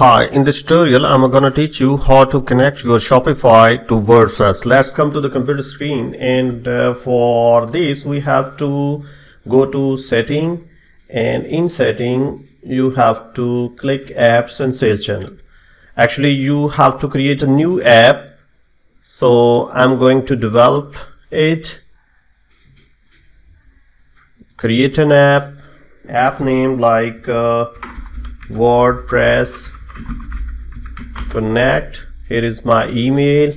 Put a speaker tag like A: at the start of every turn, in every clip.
A: Hi, in this tutorial I'm gonna teach you how to connect your Shopify to WordPress. Let's come to the computer screen and uh, for this we have to go to setting and in setting you have to click apps and sales channel. Actually you have to create a new app so I'm going to develop it create an app app name like uh, WordPress connect. Here is my email.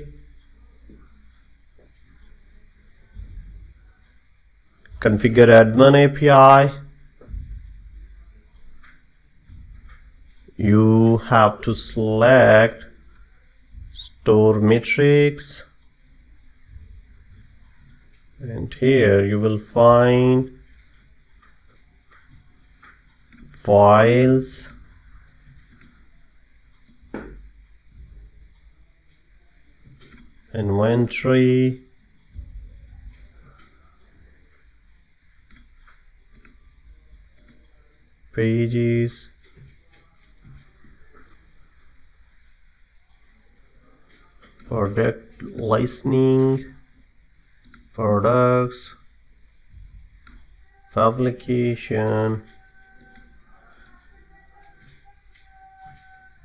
A: Configure admin API you have to select store metrics. And here you will find files inventory pages. Product listings products publication.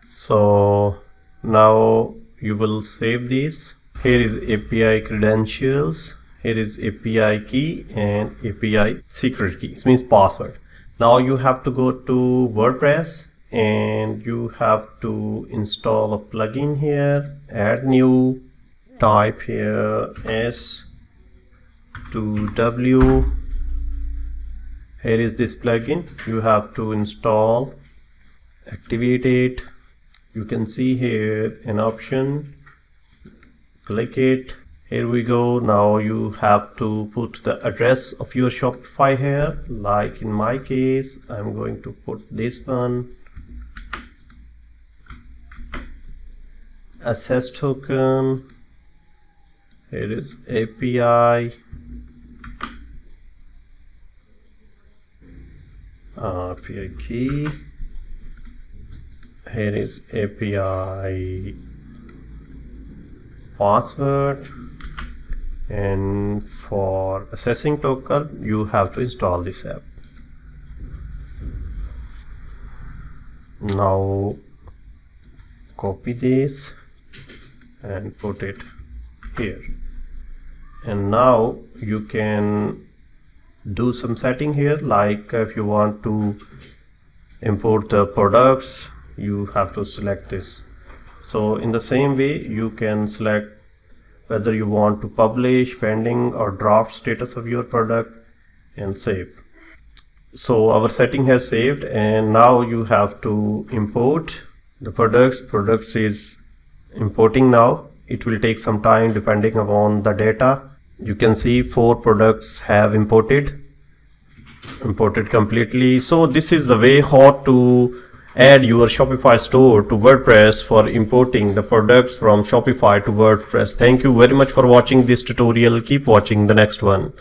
A: So now you will save this here is API credentials. Here is API key and API secret key. It means password. Now you have to go to WordPress and you have to install a plugin here. Add new. Type here s to w. Here is this plugin. You have to install activate it. You can see here an option click it. Here we go. Now you have to put the address of your Shopify here. Like in my case I'm going to put this one. Access token. Here is API API key. Here is API password and for accessing token you have to install this app. Now copy this and put it here. And now you can do some setting here like if you want to import the products you have to select this so in the same way you can select whether you want to publish pending or draft status of your product and save. So our setting has saved and now you have to import the products. Products is importing now. It will take some time depending upon the data. You can see four products have imported imported completely. So this is the way how to add your Shopify store to WordPress for importing the products from Shopify to WordPress. Thank you very much for watching this tutorial. Keep watching the next one.